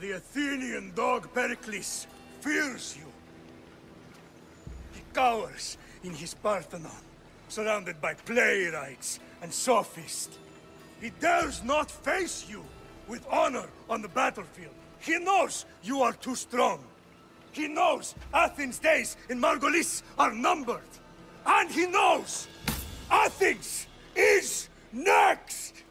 The Athenian dog Pericles fears you. He cowers in his Parthenon, surrounded by playwrights and sophists. He dares not face you with honor on the battlefield. He knows you are too strong. He knows Athens' days in Margolis are numbered. And he knows Athens is next!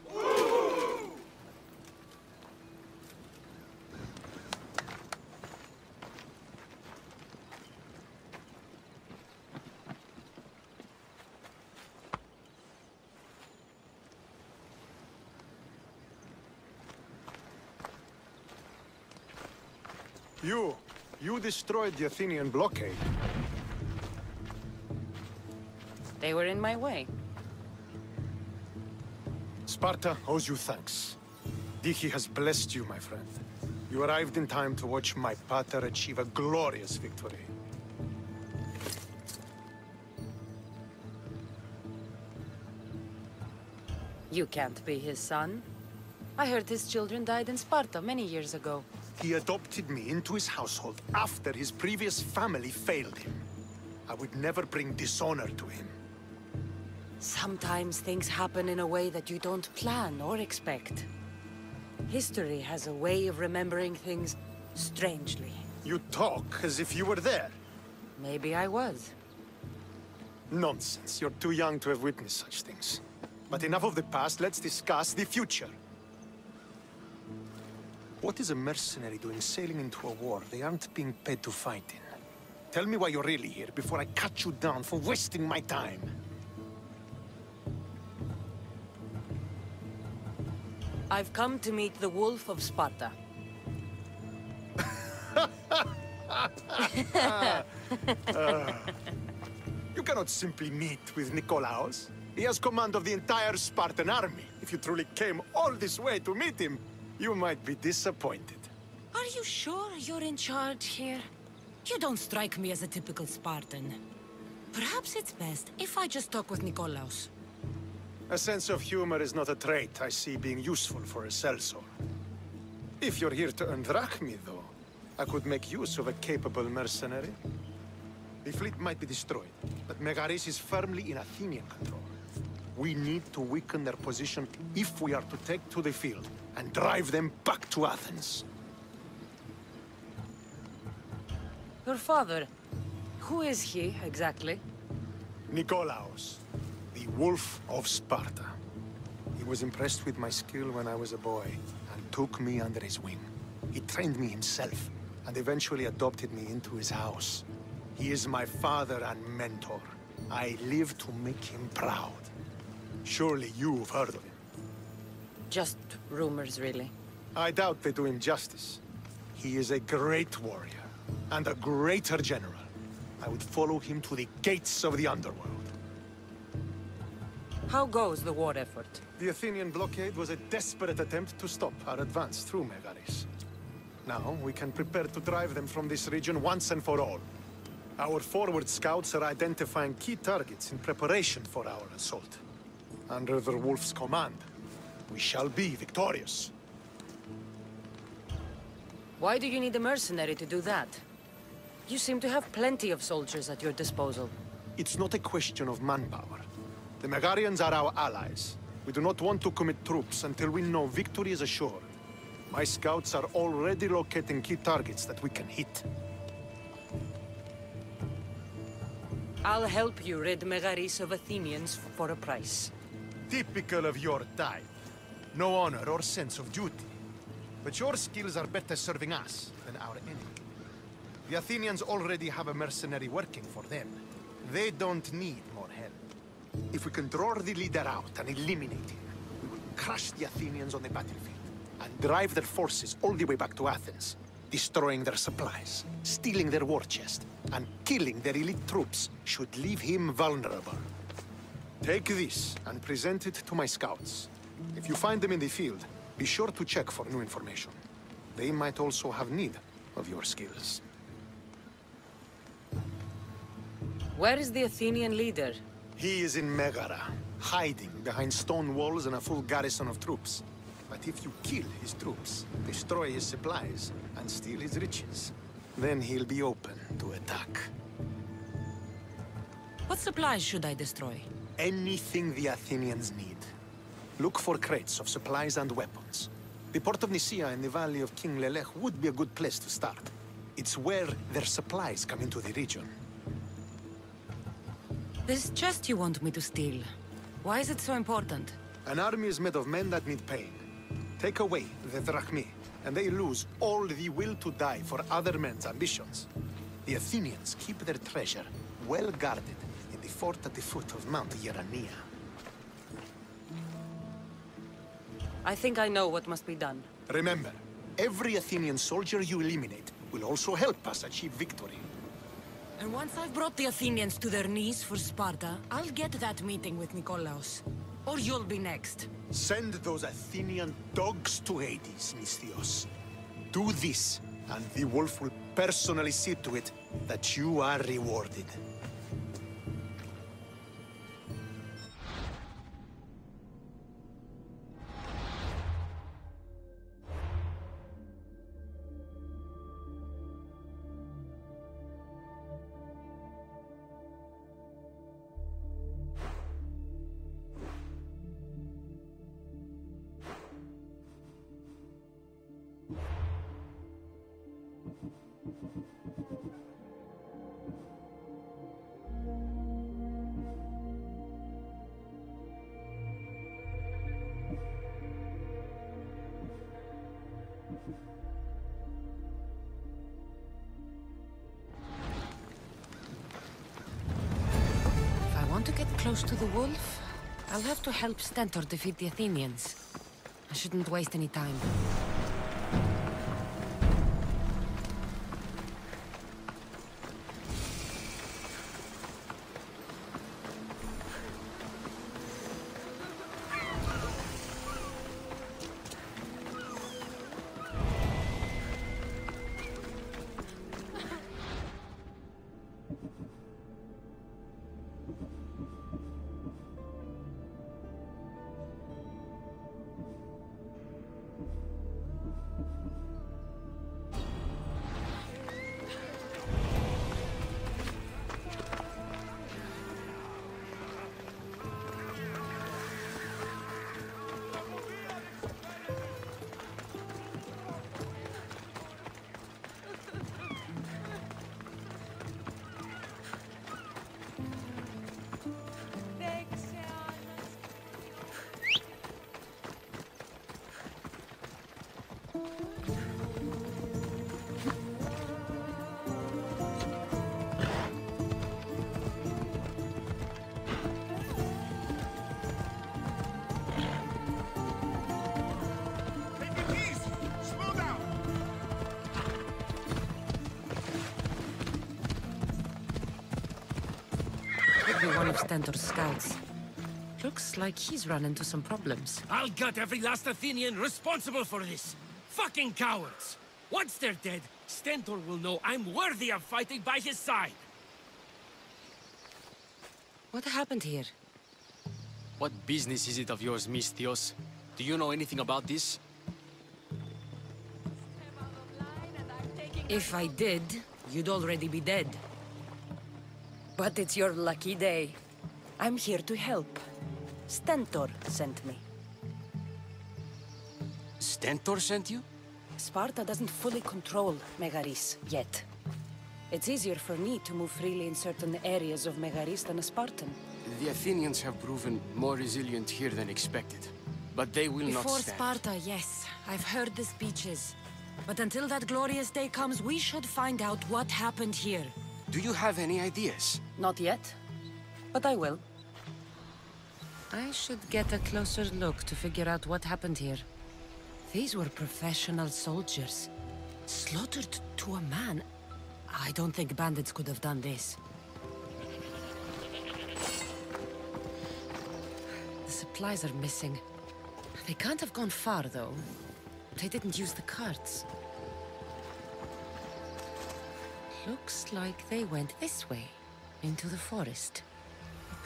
You, you destroyed the Athenian blockade. They were in my way. Sparta owes you thanks. Diki has blessed you, my friend. You arrived in time to watch my pater achieve a glorious victory. You can't be his son. I heard his children died in Sparta many years ago. He adopted me into his household after his previous family failed him. I would never bring dishonor to him. Sometimes things happen in a way that you don't plan or expect. History has a way of remembering things strangely. You talk as if you were there. Maybe I was. Nonsense. You're too young to have witnessed such things. But enough of the past, let's discuss the future. What is a mercenary doing sailing into a war they aren't being paid to fight in? Tell me why you're really here before I cut you down for wasting my time. I've come to meet the Wolf of Sparta. You cannot simply meet with Nikolaos. He has command of the entire Spartan army. If you truly came all this way to meet him, you might be disappointed. Are you sure you're in charge here? You don't strike me as a typical Spartan. Perhaps it's best if I just talk with Nikolaos. A sense of humor is not a trait I see being useful for a sellsword. If you're here to earn drachmae, though, I could make use of a capable mercenary. The fleet might be destroyed, but Megaris is firmly in Athenian control. We need to weaken their position if we are to take to the field and drive them back to Athens. Your father, who is he exactly? Nikolaos, the Wolf of Sparta. He was impressed with my skill when I was a boy, and took me under his wing. He trained me himself, and eventually adopted me into his house. He is my father and mentor. I live to make him proud. Surely you've heard of him. Just rumors, really. I doubt they do him justice. He is a great warrior, and a greater general. I would follow him to the gates of the underworld. How goes the war effort? The Athenian blockade was a desperate attempt to stop our advance through Megaris. Now, we can prepare to drive them from this region once and for all. Our forward scouts are identifying key targets in preparation for our assault. Under the Wolf's command, we shall be victorious. Why do you need a mercenary to do that? You seem to have plenty of soldiers at your disposal. It's not a question of manpower. The Megarians are our allies. We do not want to commit troops until we know victory is assured. My scouts are already locating key targets that we can hit. I'll help you rid Megaris of Athenians for a price. Typical of your type. No honor or sense of duty. But your skills are better serving us than our enemy. The Athenians already have a mercenary working for them. They don't need more help. If we can draw the leader out and eliminate him, we will crush the Athenians on the battlefield and drive their forces all the way back to Athens, destroying their supplies, stealing their war chest, and killing their elite troops should leave him vulnerable. Take this and present it to my scouts. If you find them in the field, be sure to check for new information. They might also have need of your skills. Where is the Athenian leader? He is in Megara, hiding behind stone walls and a full garrison of troops. But if you kill his troops, destroy his supplies, and steal his riches, then he'll be open to attack. What supplies should I destroy? Anything the Athenians need. Look for crates of supplies and weapons. The port of Nicaea in the valley of King Lelex would be a good place to start. It's where their supplies come into the region. This chest you want me to steal. Why is it so important? An army is made of men that need paying. Take away the drachmae, and they lose all the will to die for other men's ambitions. The Athenians keep their treasure well guarded in the fort at the foot of Mount Yerania. I think I know what must be done. Remember, every Athenian soldier you eliminate will also help us achieve victory. And once I've brought the Athenians to their knees for Sparta, I'll get that meeting with Nikolaos. Or you'll be next. Send those Athenian dogs to Hades, Misthios. Do this, and the wolf will personally see to it that you are rewarded. To get close to the wolf, I'll have to help Stentor defeat the Athenians. I shouldn't waste any time. Of Stentor's scouts. Looks like he's run into some problems. I'll gut every last Athenian responsible for this. Fucking cowards! Once they're dead, Stentor will know I'm worthy of fighting by his side. What happened here? What business is it of yours, Misthios? Do you know anything about this? If I did, you'd already be dead. But it's your lucky day. I'm here to help. Stentor sent me. Stentor sent you? Sparta doesn't fully control Megaris yet. It's easier for me to move freely in certain areas of Megaris than a Spartan. The Athenians have proven more resilient here than expected. But they will not stand. Before. Sparta, yes. I've heard the speeches. But until that glorious day comes, we should find out what happened here. Do you have any ideas? Not yet, but I will. I should get a closer look to figure out what happened here. These were professional soldiers. Slaughtered to a man. I don't think bandits could have done this. The supplies are missing. They can't have gone far, though. They didn't use the carts. Looks like they went this way, into the forest.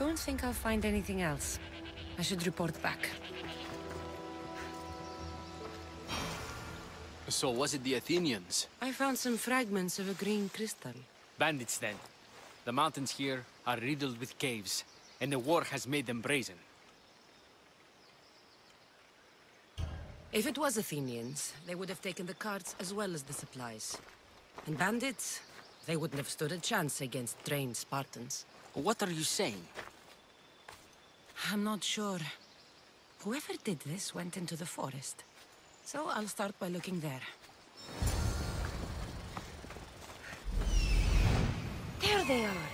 I don't think I'll find anything else. I should report back. So was it the Athenians? I found some fragments of a green crystal. Bandits then. The mountains here are riddled with caves, and the war has made them brazen. If it was Athenians, they would have taken the carts as well as the supplies. And bandits, they wouldn't have stood a chance against trained Spartans. What are you saying? I'm not sure. Whoever did this went into the forest. So I'll start by looking there. There they are!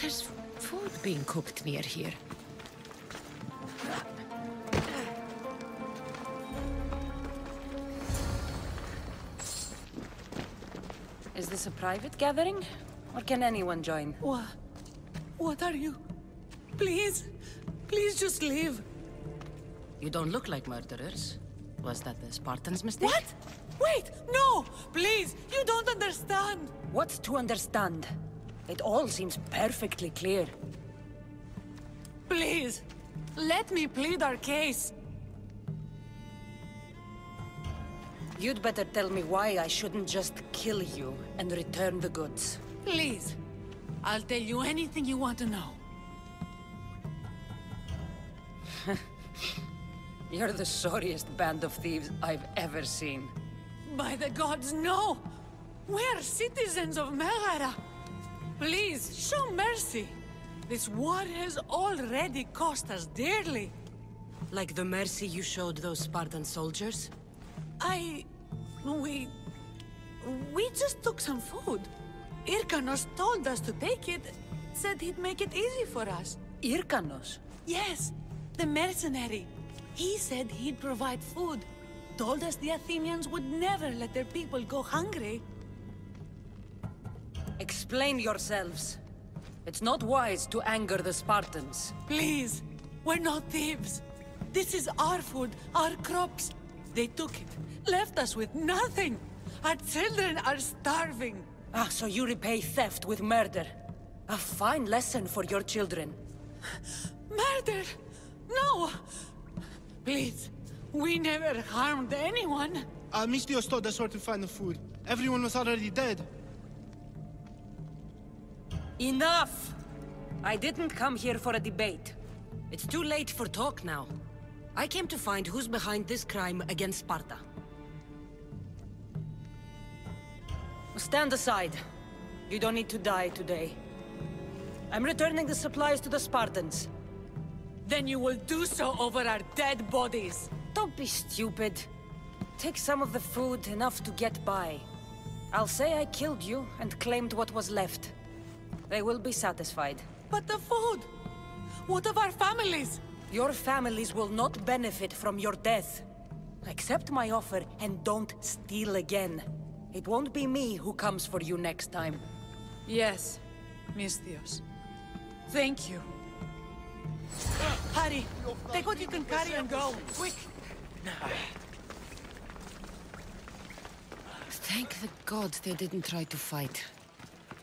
There's food being cooked near here. Is this a private gathering? Or can anyone join? What? What are you? Please, please just leave. You don't look like murderers. Was that the Spartans' mistake? What? Wait, no! Please, you don't understand! What's to understand? It all seems perfectly clear. Please, let me plead our case. You'd better tell me why I shouldn't just kill you and return the goods. Please, I'll tell you anything you want to know. You're the sorriest band of thieves I've ever seen. By the gods, no! We're citizens of Megara! Please, show mercy! This war has already cost us dearly. Like the mercy you showed those Spartan soldiers? I... we... we just took some food. Irkanos told us to take it, said he'd make it easy for us. Irkanos? Yes, the mercenary. He said he'd provide food. Told us the Athenians would never let their people go hungry. Explain yourselves. It's not wise to anger the Spartans. Please, we're not thieves. This is our food, our crops. They took it, left us with nothing. Our children are starving. Ah, so you repay theft with murder. A fine lesson for your children. Murder? No! Please, we never harmed anyone. Uh, Misthios told us where to find the food. Everyone was already dead. Enough! I didn't come here for a debate. It's too late for talk now. I came to find who's behind this crime against Sparta. Stand aside. You don't need to die today. I'm returning the supplies to the Spartans. Then you will do so over our dead bodies. Don't be stupid. Take some of the food, enough to get by. I'll say I killed you and claimed what was left. They will be satisfied. But the food! What of our families? Your families will not benefit from your death. Accept my offer and don't steal again. It won't be me who comes for you next time. Yes, Misthios. Thank you. Hurry! Take what you can carry and go! Quick! Thank the gods they didn't try to fight.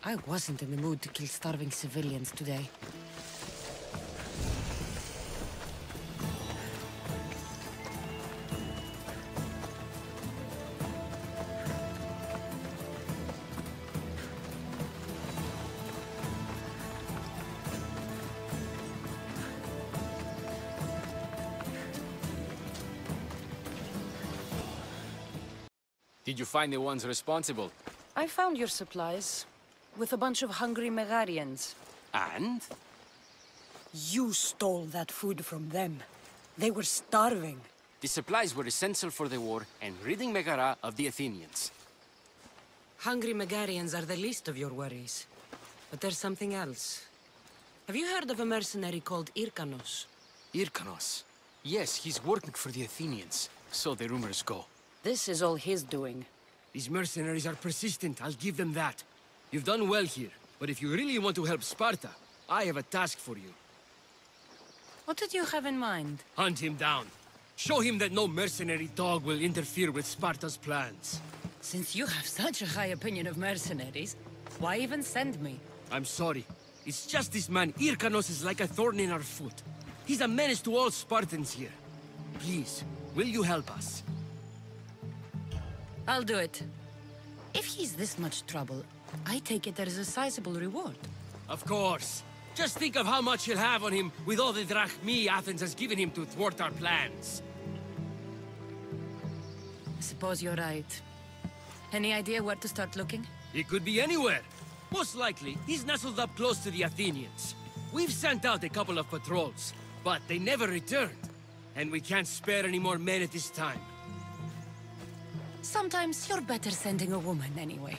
I wasn't in the mood to kill starving civilians today. Did you find the ones responsible? I found your supplies. With a bunch of hungry Megarians. And? You stole that food from them. They were starving. The supplies were essential for the war and ridding Megara of the Athenians. Hungry Megarians are the least of your worries. But there's something else. Have you heard of a mercenary called Irkanos? Irkanos. Yes, he's working for the Athenians. So the rumors go. This is all his doing. These mercenaries are persistent, I'll give them that. You've done well here, but if you really want to help Sparta, I have a task for you. What did you have in mind? Hunt him down. Show him that no mercenary dog will interfere with Sparta's plans. Since you have such a high opinion of mercenaries, why even send me? I'm sorry. It's just this man, Irkanos, is like a thorn in our foot. He's a menace to all Spartans here. Please, will you help us? I'll do it. If he's this much trouble, I take it there is a sizable reward. Of course. Just think of how much he'll have on him with all the drachmae Athens has given him to thwart our plans. I suppose you're right. Any idea where to start looking? He could be anywhere. Most likely, he's nestled up close to the Athenians. We've sent out a couple of patrols, but they never returned. And we can't spare any more men at this time. Sometimes you're better sending a woman anyway.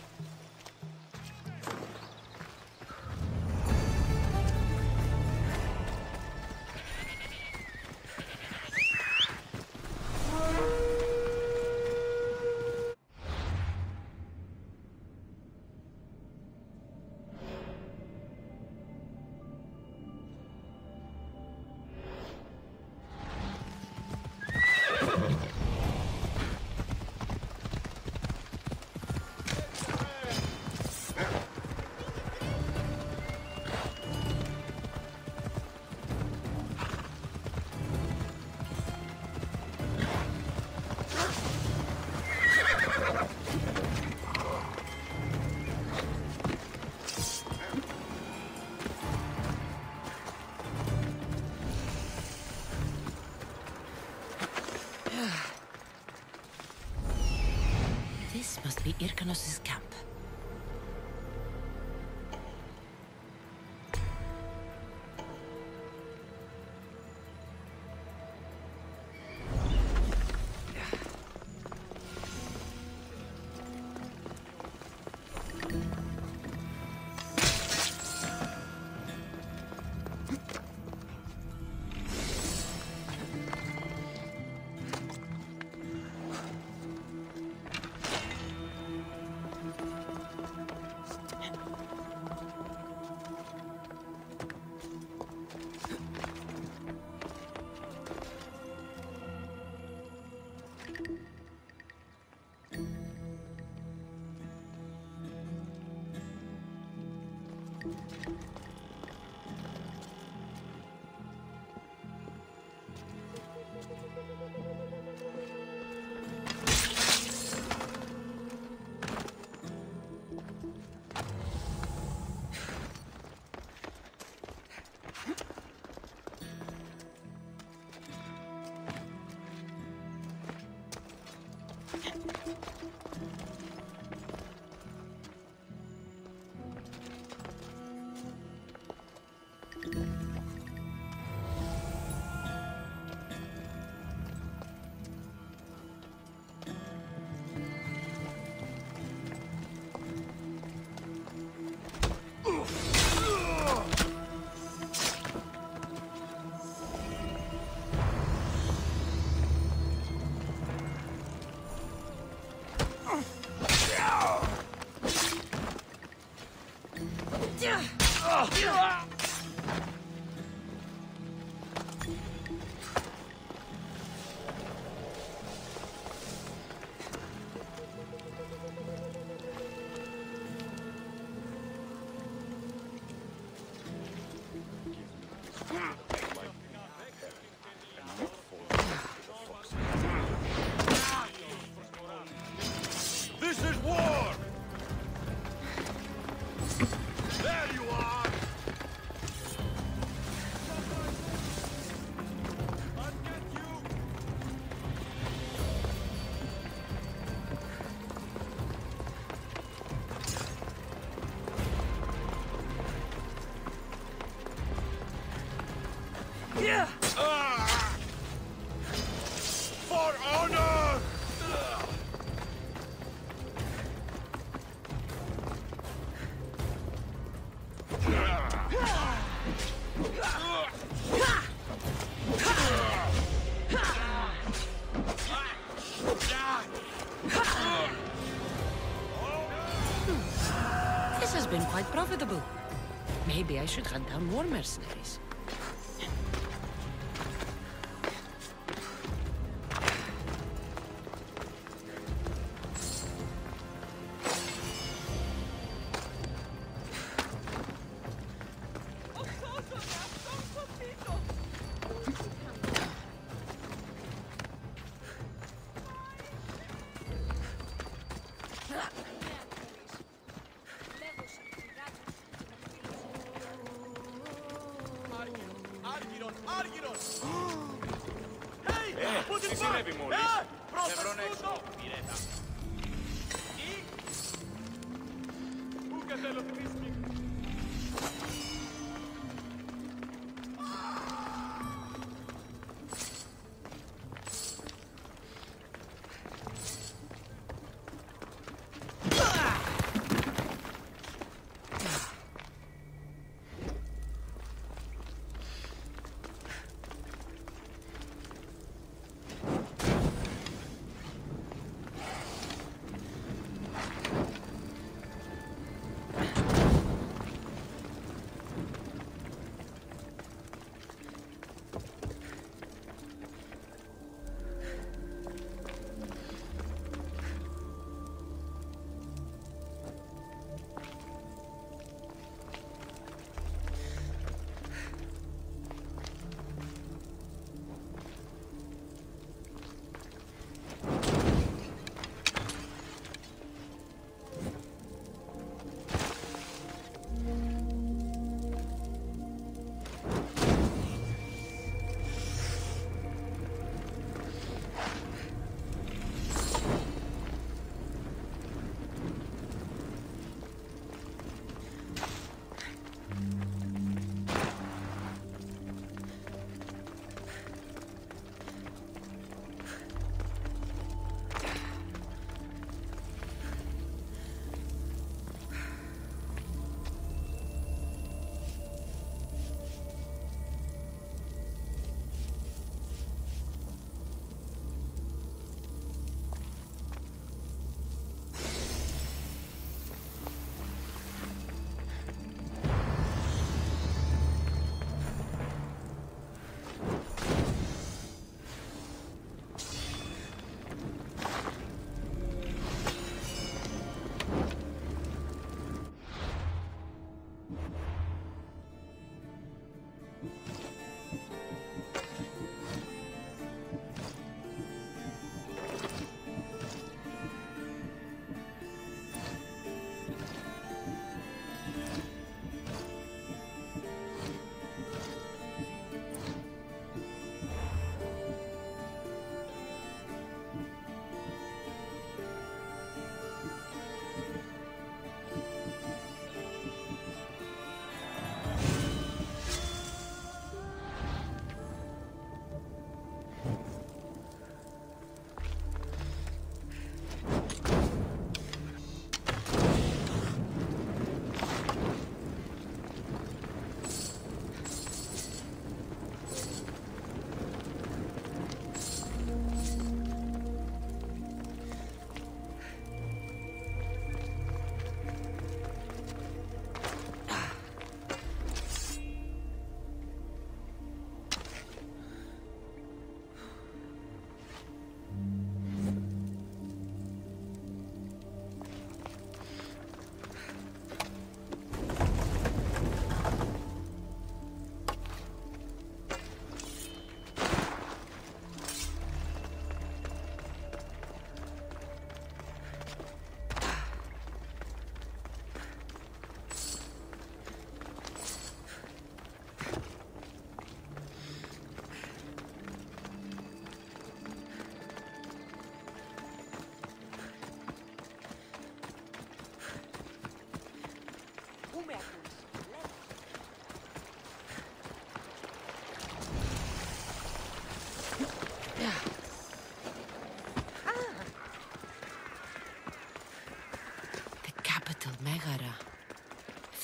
This must camp. This აი შეთქა დამორმერსნე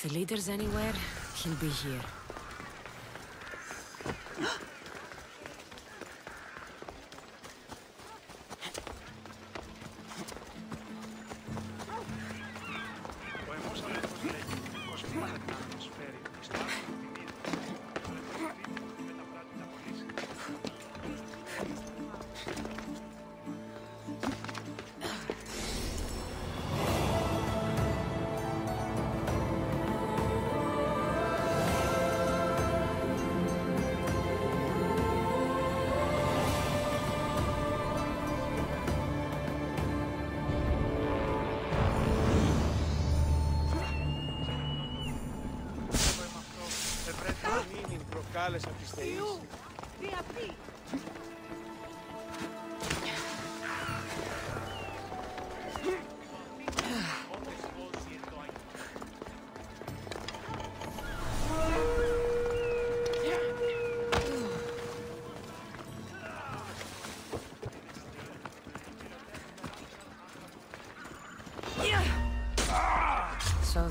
the leader's anywhere, he'll be here.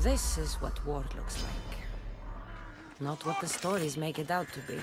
This is what war looks like. Not what the stories make it out to be.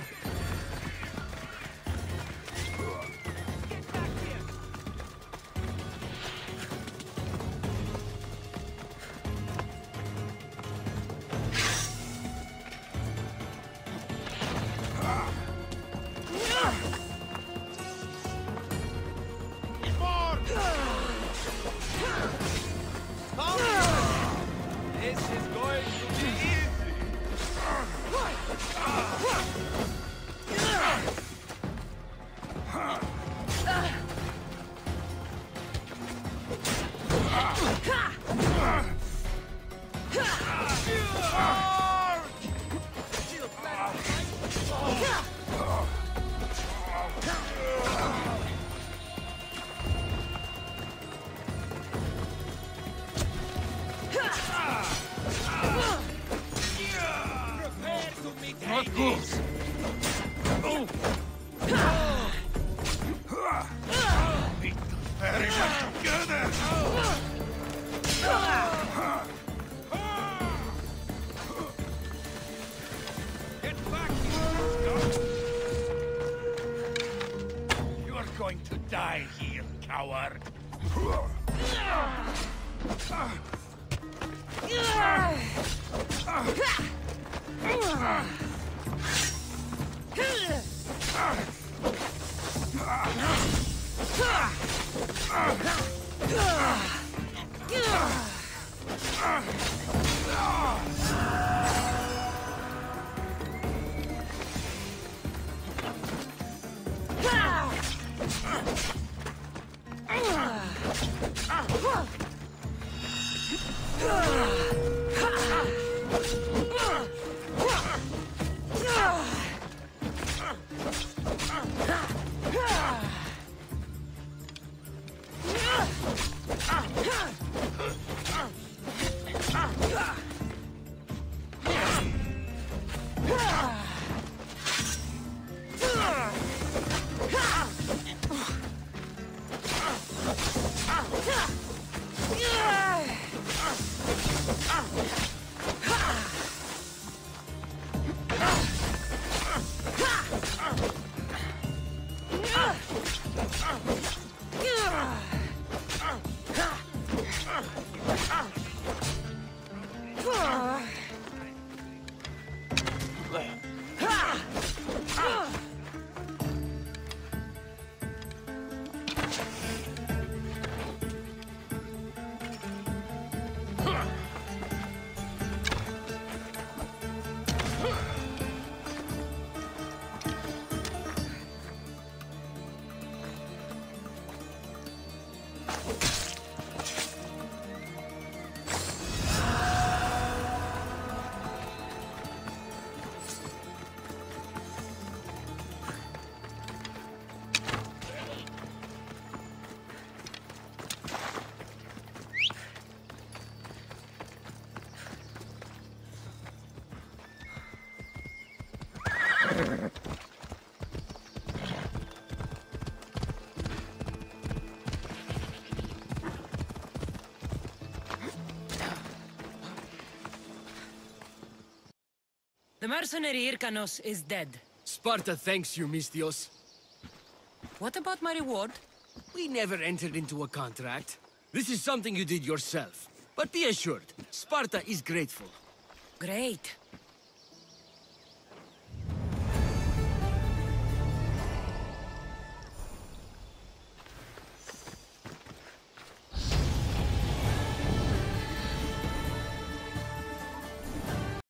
Die here, coward! The mercenary Irkanos is dead. Sparta thanks you, Misthios. What about my reward? We never entered into a contract. This is something you did yourself. But be assured, Sparta is grateful. Great.